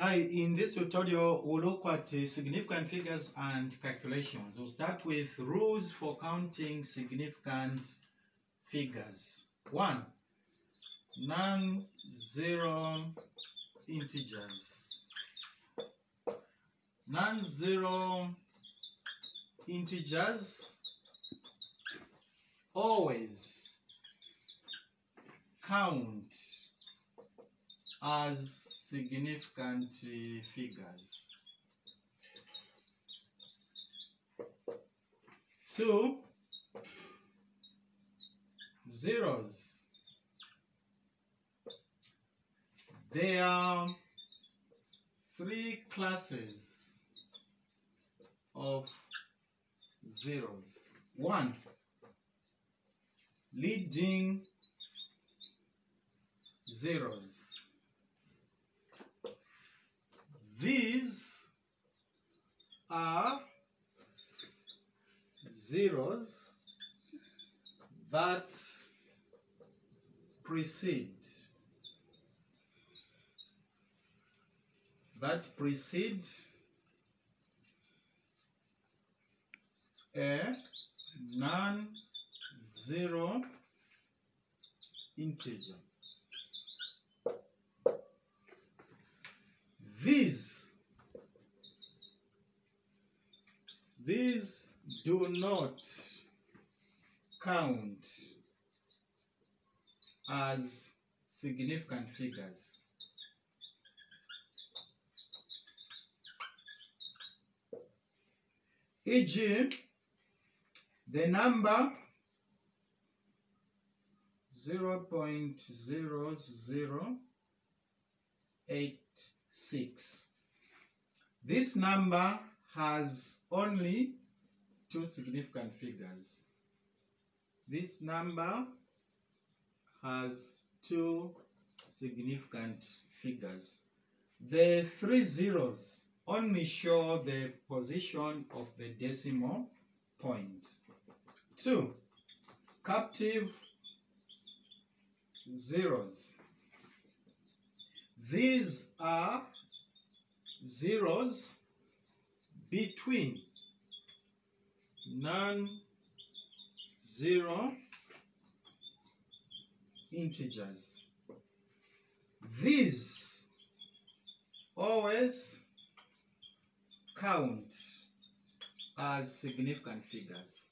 Hi, in this tutorial, we'll look at uh, significant figures and calculations. We'll start with rules for counting significant figures. One, non-zero integers. Non-zero integers always count as significant figures. Two zeros. There are three classes of zeros. One, leading zeros. These are zeros that precede that precede a non-zero integer. These these do not count as significant figures. E.g., the number 0.0086. This number has only two significant figures. This number has two significant figures. The three zeros only show the position of the decimal point. Two, captive zeros. These are zeros between non-zero integers. These always count as significant figures.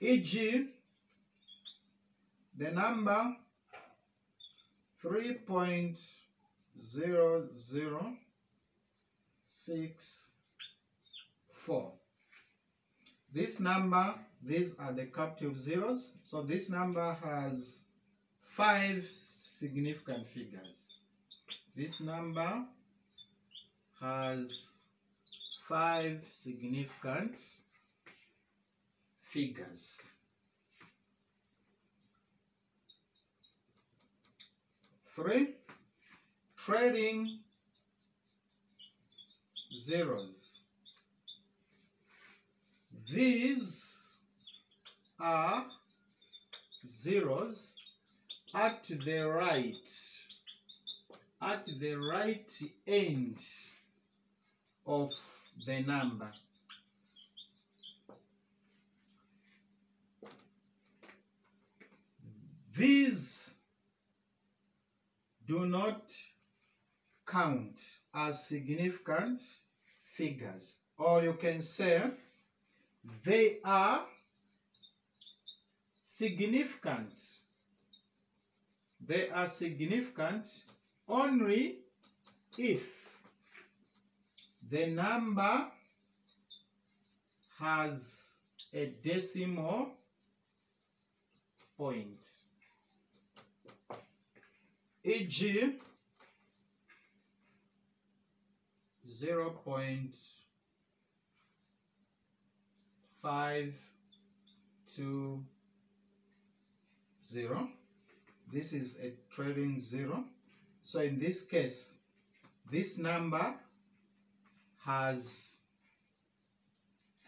E.g., the number 3.0064. This number, these are the captive zeros, so this number has five significant figures. This number has five significant figures. Three, trailing zeros. These are zeros at the right, at the right end of the number. These do not count as significant figures, or you can say they are significant. They are significant only if the number has a decimal point e.g. 0.520 this is a trailing zero. So in this case this number has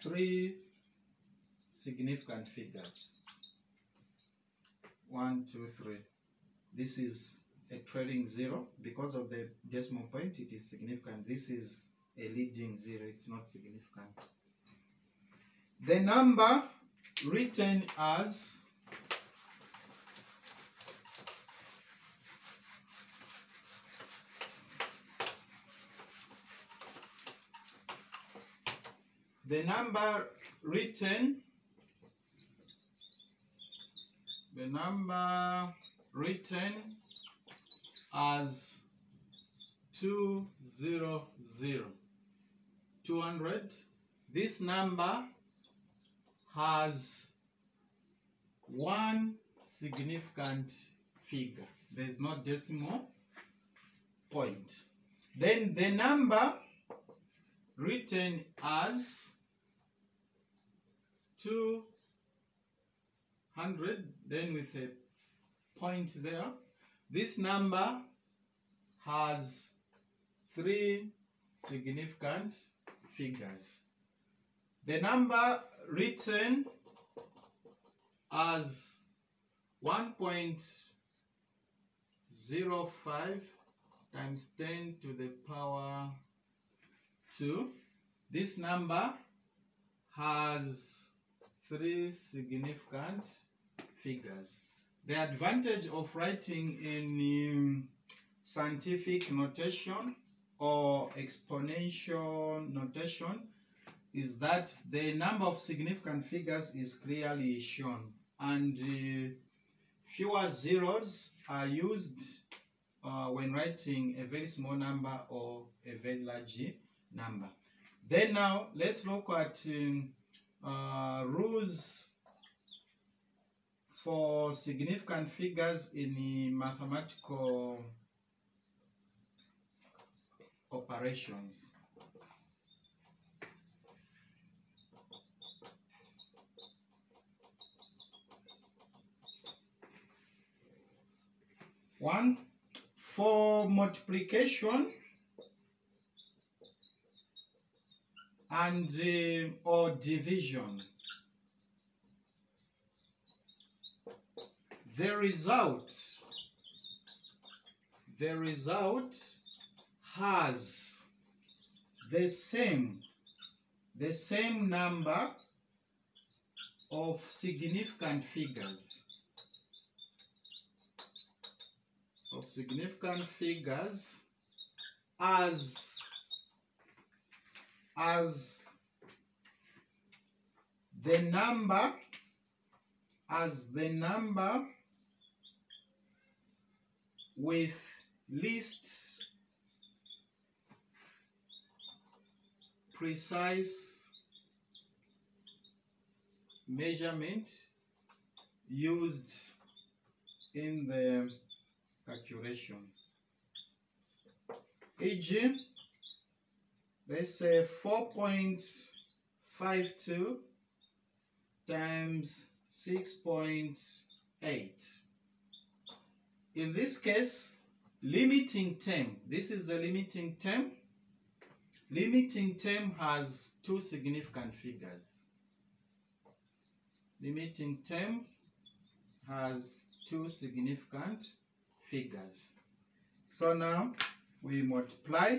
three significant figures. One two three. This is a trailing zero. Because of the decimal point it is significant. This is a leading zero. It's not significant. The number written as the number written the number written as 200 200 this number has one significant figure. There's no decimal point. Then the number written as 200 then with a point there this number has three significant figures. The number written as 1.05 times 10 to the power 2 this number has three significant figures the advantage of writing in um, scientific notation or exponential notation is that the number of significant figures is clearly shown and uh, fewer zeros are used uh, when writing a very small number or a very large number. Then now let's look at um, uh, rules for significant figures in mathematical operations. One, for multiplication and uh, or division, the result, the result has the same, the same number of significant figures. of significant figures as as the number as the number with lists, precise measurement used in the calculation. E.g., let's say 4.52 times 6.8. In this case, limiting term, this is a limiting term. Limiting term has two significant figures. Limiting term has two significant figures. So now we multiply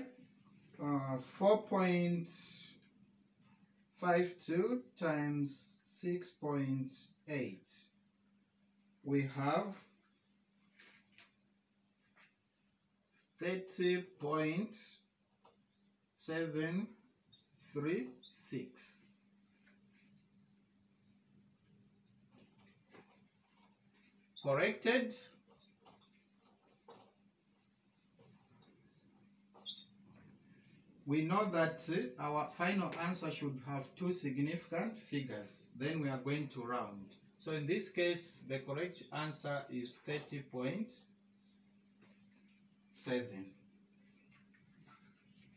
uh, 4.52 times 6.8. We have 30.736. Corrected we know that our final answer should have two significant figures. Then we are going to round. So in this case, the correct answer is 30.7.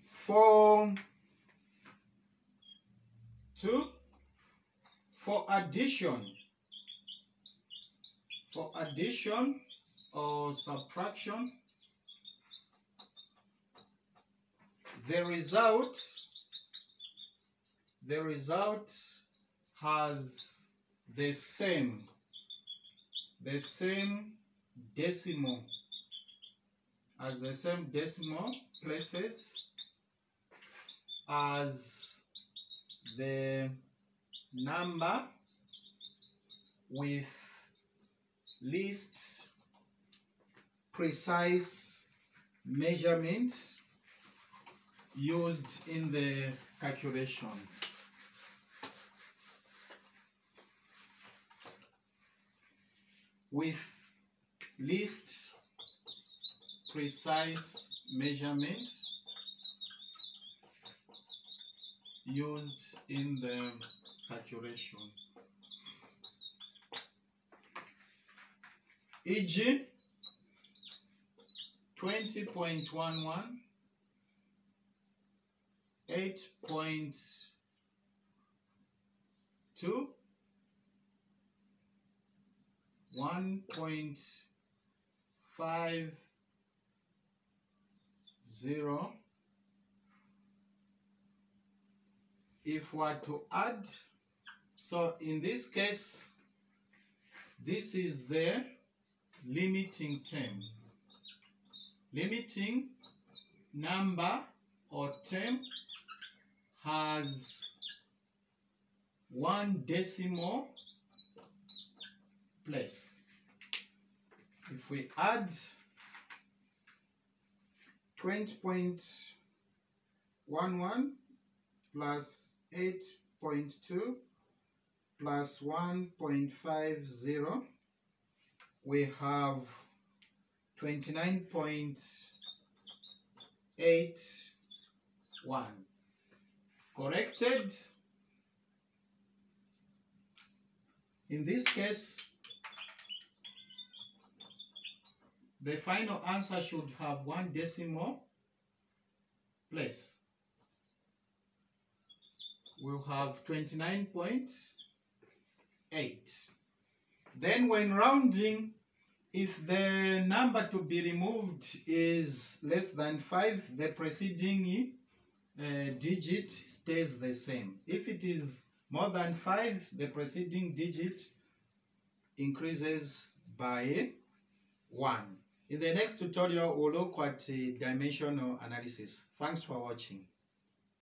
For two, for addition, for addition or subtraction, the result the result has the same the same decimal as the same decimal places as the number with least precise measurements used in the calculation. With least precise measurement used in the calculation. e.g. 20.11 8.2 1.5 0 if we are to add so in this case this is the limiting term limiting number or term has one decimal place. If we add 20.11 plus 8.2 plus 1.50, we have 29.81 corrected? In this case the final answer should have one decimal place we'll have 29.8 then when rounding if the number to be removed is less than 5, the preceding uh, digit stays the same. If it is more than 5, the preceding digit increases by 1. In the next tutorial, we'll look at uh, dimensional analysis. Thanks for watching.